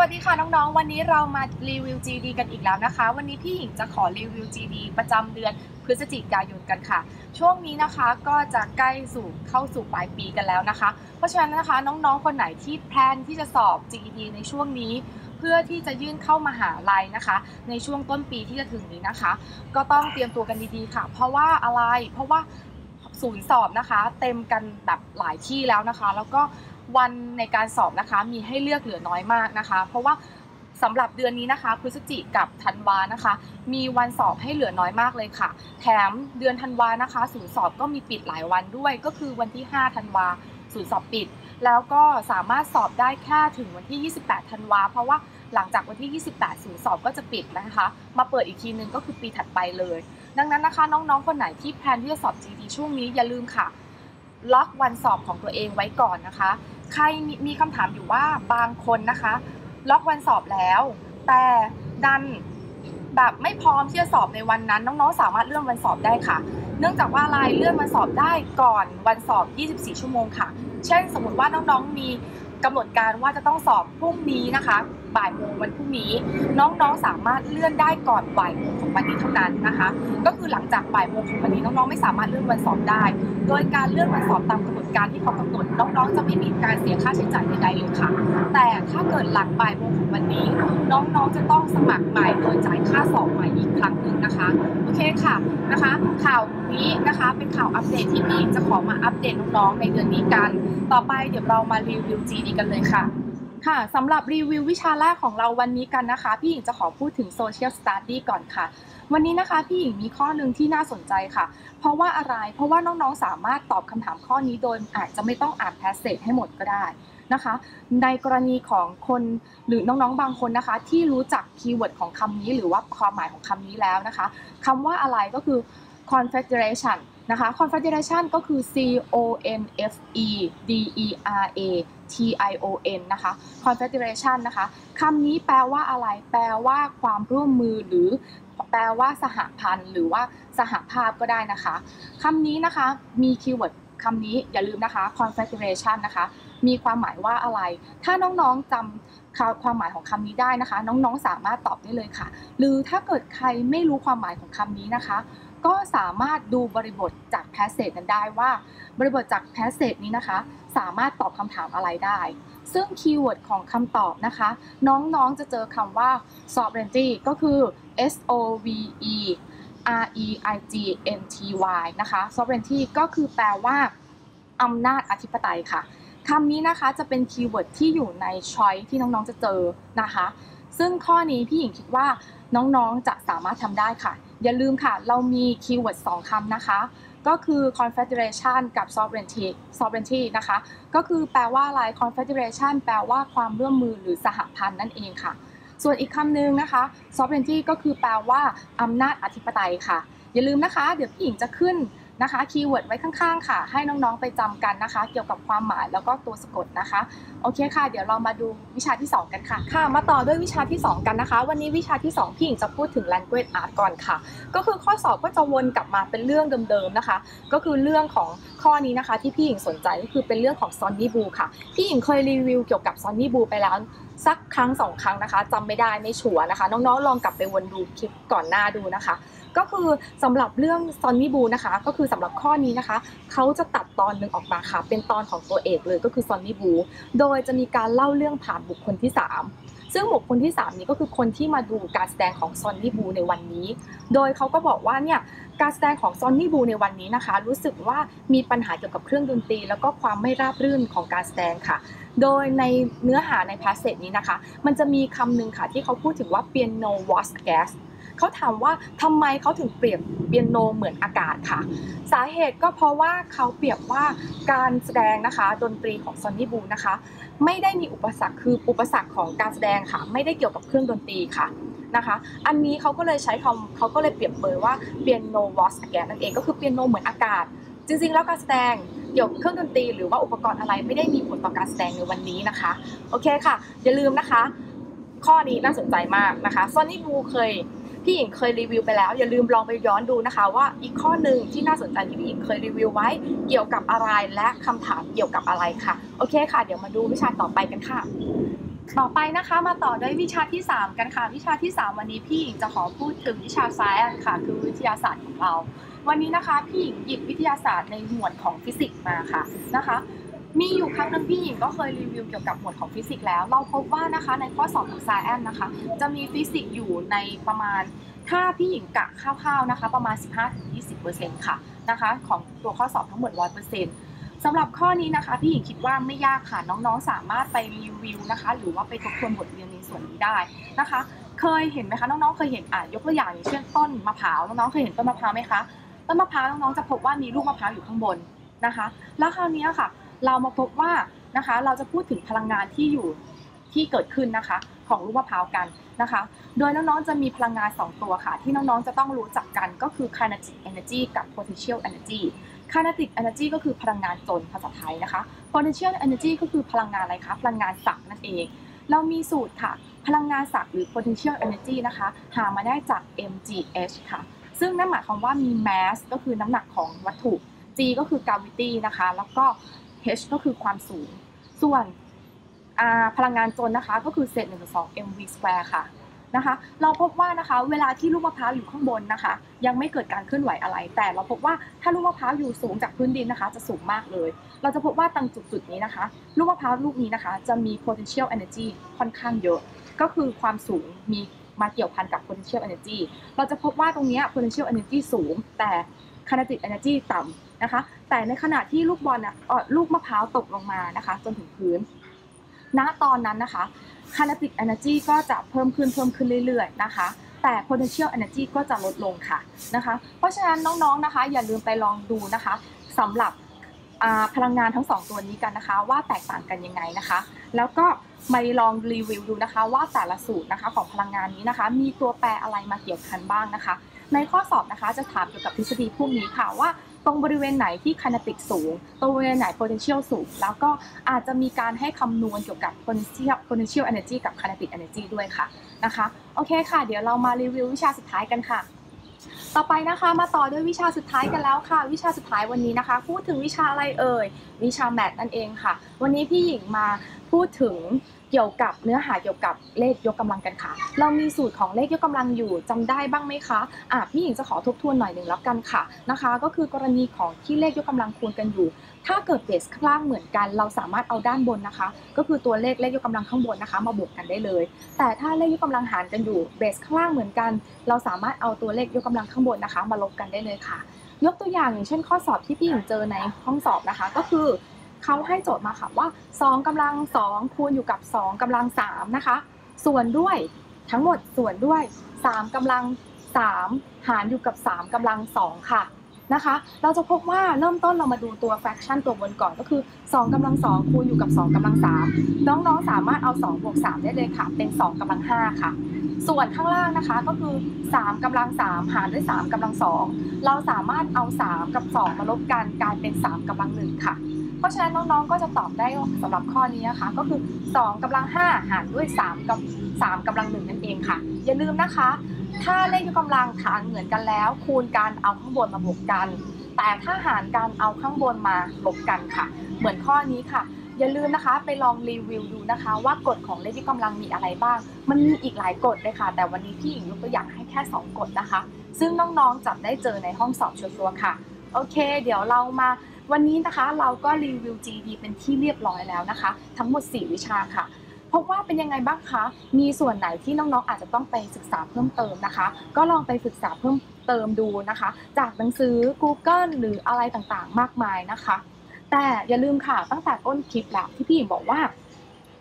วัสดีค่ะน้องๆ วันนี้เรามารีวิว GD กันอีกแล้วนะคะ วันนี้พี่หญิงจะขอรีวิว GD ประจำเดือนพฤศจิกายนกันค่ะ ช่วงนี้นะคะก็จะใกล้สู่เข้าสู่ปลายปีกันแล้วนะคะ เพราะฉะนั้นนะคะน้องๆ คนไหนที่แพลนที่จะสอบ GD ในช่วงนี้ เพื่อที่จะยื่นเข้ามาหาลัยนะคะ ในช่วงต้นปีที่จะถึงนี้นะคะ ก็ต้องเตรียมตัวกันดีๆค่ะ เพราะว่าอะไรเพราะว่าศูนย์สอบนะคะ เต็มกันแบบหลายที่แล้วนะคะ แล้วก็ วันในการสอบนะคะ มีให้เลือกเหลือน้อยมากนะคะ เพราะว่าสำหรับเดือนนี้นะคะพฤศจิกับธันวานะคะ มีวันสอบให้เหลือน้อยมากเลยค่ะ แถมเดือนธันวานะคะศูนย์สอบก็มีปิดหลายวันด้วย ก็คือวันที่ 5 ธันวาศูนย์สอบปิด แล้วก็สามารถสอบได้แค่ถึงวันที่ 28 ธันวา เพราะว่าหลังจากวันที่ 28 ศูนย์สอบก็จะปิดนะคะ มาเปิดอีกทีนึงก็คือปีถัดไปเลย ดังนั้นนะคะน้องๆ คนไหนที่แพลนที่จะสอบ GD ช่วงนี้อย่าลืมค่ะ ล็อกวันสอบของตัวเองไว้ก่อนนะคะ ใครมีมีคำถามอยู่ว่าบางคนนะคะ ล็อกวันสอบแล้ว แต่ดันแบบไม่พร้อมที่จะสอบในวันนั้น น้องๆ สามารถเลื่อนวันสอบได้ค่ะ เนื่องจากว่าลายเลื่อนวันสอบได้ก่อนวันสอบ 24 ชั่วโมงค่ะ เช่น สมมติว่าน้องๆ มีกำหนดการว่าจะต้องสอบพรุ่งนี้นะคะ บ่ายโมงวันพรุ่งนี้น้องๆสามารถเลื่อนได้ก่อนบ่ายโมงของวันนี้เท่านั้นนะคะ ก็คือหลังจากบ่ายโมงของวันนี้น้องๆไม่สามารถเลื่อนวันสอบได้ โดยการเลื่อนวันสอบตามกำหนดการที่เขากำหนดน้องๆจะไม่มีการเสียค่าใช้จ่ายใดๆเลยค่ะ แต่ถ้าเกิดหลังบ่ายโมงของวันนี้ น้องๆจะต้องสมัครใหม่โดยจ่ายค่าสอบใหม่อีกครั้งหนึ่งนะคะโอเคค่ะนะคะ ข่าวนี้นะคะเป็นข่าวอัปเดตที่พี่จะขอมาอัปเดตน้องๆในเดือนนี้กัน ต่อไปเดี๋ยวเรามารีวิว GD กันเลยค่ะ ค่ะสำหรับรีวิววิชาแรกของเราวันนี้กันนะคะ พี่หญิงจะขอพูดถึง Social Study ก่อนค่ะ วันนี้นะคะพี่หญิงมีข้อหนึ่งที่น่าสนใจค่ะ เพราะว่าอะไรเพราะว่าน้องๆสามารถตอบคำถามข้อนี้โดยอาจจะไม่ต้องอ่าน passage ให้หมดก็ได้นะคะ ในกรณีของคนหรือน้องๆบางคนนะคะ ที่รู้จัก keyword ของคำนี้หรือว่าความหมายของคำนี้แล้วนะคะคำว่าอะไรก็คือ confederation นะคะ confederation ก็คือ c o n f e d e r a t i o n นะคะ confederation นะคะคำนี้แปลว่าอะไร แปลว่าความร่วมมือหรือแปลว่าสหพันธ์หรือว่าสหภาพก็ได้นะคะคำนี้นะคะมี keyword คำนี้อย่าลืมนะคะ confederation นะคะ มีความหมายว่าอะไร ถ้าน้องๆจำความหมายของคำนี้ได้นะคะ น้องๆสามารถตอบได้เลยค่ะ หรือถ้าเกิดใครไม่รู้ความหมายของคำนี้นะคะ ก็สามารถดูบริบทจาก passage นั้นได้ว่า บริบทจาก passage นี้นะคะ สามารถตอบคำถามอะไรได้ ซึ่ง keyword ของคำตอบนะคะ น้องๆจะเจอคำว่า sovereignty ก็คือ S O V E R E I G N T Y นะคะ sovereignty ก็คือแปลว่าอำนาจอธิปไตยค่ะคำนี้นะคะจะเป็น keyword ที่อยู่ใน choice ที่น้องๆจะเจอนะคะ ซึ่งข้อนี้พี่หญิงคิดว่าน้องๆจะสามารถทำได้ค่ะ อย่าลืมค่ะ เรามี keyword สองคำนะคะ ก็คือ confederation กับ sovereignty sovereignty นะคะ ก็คือแปลว่าอะไร confederation แปลว่าความร่วมมือหรือสหพันธ์นั่นเองค่ะ ส่วนอีกคำหนึ่งนะคะ sovereignty ก็คือแปลว่าอำนาจอธิปไตยค่ะ อย่าลืมนะคะ เดี๋ยวพี่หญิงจะขึ้น นะคะ keyword ไว้ข้างๆ ค่ะ ให้น้องๆไปจำกันนะคะ เกี่ยวกับความหมายแล้วก็ตัวสะกดนะคะ โอเคค่ะ เดี๋ยวเรามาดูวิชาที่ 2 กันค่ะ ค่ะ มาต่อด้วยวิชาที่ 2 กันนะคะ วันนี้วิชาที่ 2 พี่หญิงจะพูดถึง language art ก่อนค่ะ ก็คือข้อสอบก็จะวนกลับมาเป็นเรื่องเดิมๆนะคะ ก็คือเรื่องของข้อนี้นะคะ ที่พี่หญิงสนใจก็คือเป็นเรื่องของ Sonny Blue ค่ะ พี่หญิงเคยรีวิวเกี่ยวกับ Sonny Blue ไปแล้วสักครั้งสองครั้งนะคะจำไม่ได้ไม่ชัวร์นะคะ น้องๆลองกลับไปวนดูคลิปก่อนหน้าดูนะคะ ก็คือสำหรับเรื่องซอนนี่บูนะคะ ก็คือสำหรับข้อนี้นะคะ เขาจะตัดตอนหนึ่งออกมาค่ะ เป็นตอนของตัวเอกเลยก็คือซอนนี่บู โดยจะมีการเล่าเรื่องผ่านบุคคลที่ 3 ซึ่งบุคคลที่ 3 นี้ก็คือคนที่มาดูการแสดงของซอนนี่บูในวันนี้ โดยเขาก็บอกว่าเนี่ยการแสดงของซอนนี่บูในวันนี้นะคะ รู้สึกว่ามีปัญหาเกี่ยวกับเครื่องดนตรี แล้วก็ความไม่ราบรื่นของการแสดงค่ะ โดยในเนื้อหาในพาสเซจนี้นะคะ มันจะมีคำหนึ่งค่ะที่เขาพูดถึงว่า piano was gas เขาถามว่าทำไมเขาถึงเปรียบเปียโนเหมือนอากาศค่ะ สาเหตุก็เพราะว่าเขาเปรียบว่าการแสดงนะคะ ดนตรีของซอนนี่บูนะคะ ไม่ได้มีอุปสรรคคืออุปสรรคของการแสดงค่ะ ไม่ได้เกี่ยวกับเครื่องดนตรีค่ะนะคะ อันนี้เขาก็เลยใช้คำเขาก็เลยเปรียบเปยว่า piano was a gas นั่นเองก็คือเปียโนเหมือนอากาศ จริงๆ แล้วการแสดงเกี่ยวกับเครื่องดนตรี หรือว่าอุปกรณ์อะไรไม่ได้มีผลต่อการแสดงในวันนี้นะคะ โอเคค่ะ อย่าลืมนะคะ ข้อนี้น่าสนใจมากนะคะซอนนี่บูเคย พี่หญิงเคยรีวิวไปแล้ว อย่าลืมลองไปย้อนดูนะคะ ว่าอีกข้อหนึ่งที่น่าสนใจที่พี่หญิงเคยรีวิวไว้เกี่ยวกับอะไรและคำถามเกี่ยวกับอะไรค่ะ โอเคค่ะ เดี๋ยวมาดูวิชาต่อไปกันค่ะ ต่อไปนะคะมาต่อด้วยวิชาที่ 3 กันค่ะ วิชาที่ 3 วันนี้พี่หญิงจะขอพูดถึงวิชา science ค่ะ คือวิทยาศาสตร์ของเรา วันนี้นะคะพี่หญิงหยิบวิทยาศาสตร์ในหมวดของฟิสิกส์มาค่ะนะคะ มีอยู่ครั้งหนึ่งพี่หญิงก็เคยรีวิวเกี่ยวกับหมวดของฟิสิกส์แล้ว เราพบว่านะคะในข้อสอบของ science นะคะ จะมีฟิสิกส์อยู่ในประมาณถ้าพี่หญิงกะคร่าวๆนะคะ ประมาณ 15-20%ค่ะนะคะของตัวข้อสอบทั้งหมด 100%สำหรับข้อนี้นะคะ พี่หญิงคิดว่าไม่ยากค่ะน้องๆ สามารถไปรีวิวนะคะ หรือว่าไปทบทวนบทเรียนในส่วนนี้ได้นะคะ เคยเห็นไหมคะน้องๆ เคยเห็นอะยกตัวอย่างอย่างเช่นต้นมะพร้าวน้องๆ เคยเห็นต้นมะพร้าวไหมคะต้นมะพร้าวน้องๆ จะพบว่ามีลูกมะพร้าวอยู่ข้างบนนะคะ แล้วคราวนี้ค่ะ เรามาพบว่านะคะเราจะพูดถึงพลังงานที่อยู่ที่เกิดขึ้นนะคะ ของลูกมะพร้าวกันนะคะ โดยน้องๆจะมีพลังงาน 2 ตัวค่ะ ที่น้องๆจะต้องรู้จักกันก็คือ kinetic energy กับ potential energy kinetic energy ก็คือพลังงานจนภาษาไทยนะคะ potential energy ก็คือพลังงานอะไรคะพลังงานศักย์นั่นเอง เรามีสูตรค่ะ พลังงานศักย์หรือ potential energy นะคะ หามาได้จาก mgh ค่ะ ซึ่งนั่นหมายความว่ามี mass ก็คือน้ำหนักของวัตถุ g ก็คือ gravity นะคะ แล้วก็ h ก็คือความสูง ส่วน r พลังงานจนนะคะ ก็คือเศษ1ส่วน2 mv square ค่ะนะคะ เราพบว่านะคะ เวลาที่ลูกมะพร้าวอยู่ข้างบนนะคะ ยังไม่เกิดการเคลื่อนไหวอะไร แต่เราพบว่าถ้าลูกมะพร้าวอยู่สูงจากพื้นดินนะคะ จะสูงมากเลย เราจะพบว่าตังจุดจุดนี้นะคะ ลูกมะพร้าวลูกนี้นะคะ จะมี potential energy ค่อนข้างเยอะ ก็คือความสูงมีมาเกี่ยวพันกับ potential energy เราจะพบว่าตรงนี้ potential energy สูง แต่ kinetic energy ต่ำ นะคะ แต่ในขณะที่ลูกบอลอะลูกมะพร้าวตกลงมานะคะ จนถึงพื้น ณตอนนั้นนะคะ kinetic energy ก็จะเพิ่มขึ้นเพิ่มขึ้นเรื่อยๆนะคะแต่ potential energy ก็จะลดลงค่ะนะคะ เพราะฉะนั้นน้องๆนะคะ อย่าลืมไปลองดูนะคะสำหรับพลังงานทั้ง2ตัวนี้กันนะคะ ว่าแตกต่างกันยังไงนะคะ แล้วก็มาลองรีวิวดูนะคะ ว่าแต่ละสูตรนะคะของพลังงานนี้นะคะ มีตัวแปรอะไรมาเกี่ยวพันบ้างนะคะ ในข้อสอบนะคะจะถามเกี่ยวกับทฤษฎีพวกนี้ค่ะว่า ตรงบริเวณไหนที่ kinetic สูง ตรงบริเวณไหน potential สูง แล้วก็อาจจะมีการให้คำนวณเกี่ยวกับ potential potential energy กับ kinetic energy ด้วยค่ะนะคะโอเคค่ะ เดี๋ยวเรามารีวิววิชาสุดท้ายกันค่ะ ต่อไปนะคะมาต่อด้วยวิชาสุดท้ายกันแล้วค่ะ วิชาสุดท้ายวันนี้นะคะ พูดถึงวิชาอะไรเอ่ยวิชาแมทนั่นเองค่ะ วันนี้พี่หญิงมาพูดถึง เกี่ยวกับเนื้อหาเกี่ยวกับเลขยกกำลังกันค่ะ เรามีสูตรของเลขยกกำลังอยู่จำได้บ้างไหมคะอะพี่หญิงจะขอทบทวนหน่อยหนึ่งแล้วกันค่ะนะคะ ก็คือกรณีของที่เลขยกกำลังคูณกันอยู่ ถ้าเกิดเบสข้างล่างเหมือนกัน เราสามารถเอาด้านบนนะคะ ก็คือตัวเลขเลขยกกำลังข้างบนนะคะ มาบวกกันได้เลย แต่ถ้าเลขยกกำลังหารกันอยู่เบสข้างล่างเหมือนกัน เราสามารถเอาตัวเลขยกกำลังข้างบนนะคะ มาลบกันได้เลยค่ะ ยกตัวอย่างอย่างเช่นข้อสอบที่พี่หญิงเจอในห้องสอบนะคะ ก็คือ เขาให้โจทย์มาค่ะว่า 2กำลัง 2 คูณอยู่กับ 2กำลัง3นะคะ ส่วนด้วยทั้งหมดส่วนด้วย 3กำลัง 3 หารอยู่กับ 3กำลัง 2 ค่ะนะคะ เราจะพบว่าเริ่มต้นเรามาดูตัว fraction ตัวบนก่อนก็คือ 2กำลัง 2 คูณอยู่กับ 2กำลัง 3 น้องๆสามารถเอา 2 บวก 3 ได้เลยค่ะ เป็น 2กำลัง 5 ค่ะ ส่วนข้างล่างนะคะก็คือ 3กำลัง 3 หารด้วย 3กำลัง 2 เราสามารถเอา 3 กับ 2 มาลบกันกลายเป็น 3กำลัง 1 ค่ะ เพราะฉะนั้นน้องๆก็จะตอบได้สำหรับข้อนี้นะคะ ก็คือ 2กำลัง 5 หารด้วย 3 กับ 3กำลัง1นั่นเองค่ะ อย่าลืมนะคะ ถ้าเลขยกกำลังฐานเหมือนกันแล้ว คูณกันเอาข้างบนมาบวกกัน แต่ถ้าหารกันเอาข้างบนมาลบกันค่ะ เหมือนข้อนี้ค่ะอย่าลืมนะคะไปลองรีวิวดูนะคะว่ากฎของเลขยกกำลังมีอะไรบ้าง มันมีอีกหลายกฎเลยค่ะ แต่วันนี้พี่หญิงยกตัวอย่างให้แค่ 2 กฎนะคะ ซึ่งน้องๆจะได้เจอในห้องสอบชัวร์ๆค่ะ โอเค เดี๋ยวเรามา วันนี้นะคะเราก็รีวิว GD เป็นที่เรียบร้อยแล้วนะคะ ทั้งหมด 4 วิชาค่ะพบว่าเป็นยังไงบ้างคะ มีส่วนไหนที่น้องๆอาจจะต้องไปศึกษาเพิ่มเติมนะคะ ก็ลองไปศึกษาเพิ่มเติมดูนะคะ จากหนังสือ Google หรืออะไรต่างๆ มากมายนะคะ แต่อย่าลืมค่ะตั้งแต่ต้นคลิปแล้วที่พี่หญิงบอกว่า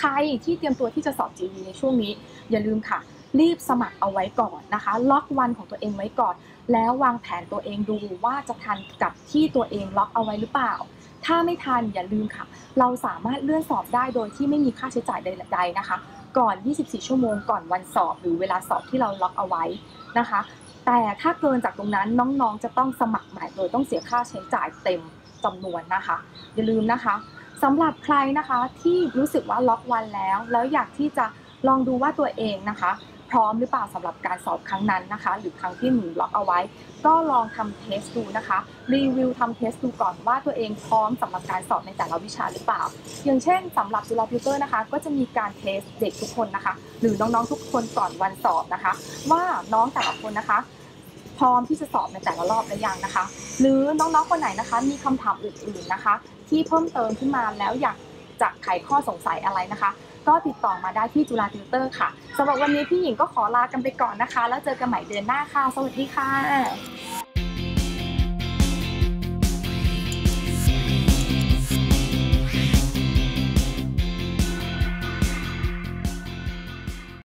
ใครที่เตรียมตัวที่จะสอบ GD ในช่วงนี้ อย่าลืมค่ะ รีบสมัครเอาไว้ก่อนนะคะ ล็อกวันของตัวเองไว้ก่อน แล้ววางแผนตัวเองดูว่าจะทันกับที่ตัวเองล็อกเอาไว้หรือเปล่า ถ้าไม่ทันอย่าลืมค่ะ เราสามารถเลื่อนสอบได้โดยที่ไม่มีค่าใช้จ่ายใดๆนะคะ ก่อน 24 ชั่วโมงก่อนวันสอบหรือเวลาสอบที่เราล็อกเอาไว้นะคะ แต่ถ้าเกินจากตรงนั้นน้องๆ จะต้องสมัครใหม่โดยต้องเสียค่าใช้จ่ายเต็มจำนวนนะคะ อย่าลืมนะคะสำหรับใครนะคะที่รู้สึกว่าล็อกวันแล้ว แล้วอยากที่จะลองดูว่าตัวเองนะคะ พร้อมหรือเปล่าสำหรับการสอบครั้งนั้นนะคะ หรือครั้งที่หนึ่งล็อกเอาไว้ ก็ลองทำเทสดูนะคะ รีวิวทำเทสดูก่อนว่าตัวเองพร้อมสำหรับการสอบในแต่ละวิชาหรือเปล่า อย่างเช่นสำหรับจุฬาติวเตอร์นะคะ ก็จะมีการ test เด็กทุกคนนะคะ หรือน้องๆทุกคนก่อนวันสอบนะคะ ว่าน้องแต่ละคนนะคะพร้อมที่จะสอบในแต่ละรอบหรือยังนะคะ หรือน้องๆคนไหนนะคะ มีคำถามอื่นๆนะคะ ที่เพิ่มเติมขึ้นมาแล้วอยากจะไขข้อสงสัยอะไรนะคะ ก็ติดต่อมาได้ที่จุฬาติวเตอร์ค่ะสำหรับวันนี้พี่หญิงก็ขอลากันไปก่อนนะคะ แล้วเจอกันใหม่เดือนหน้าค่ะ สวัสดีค่ะ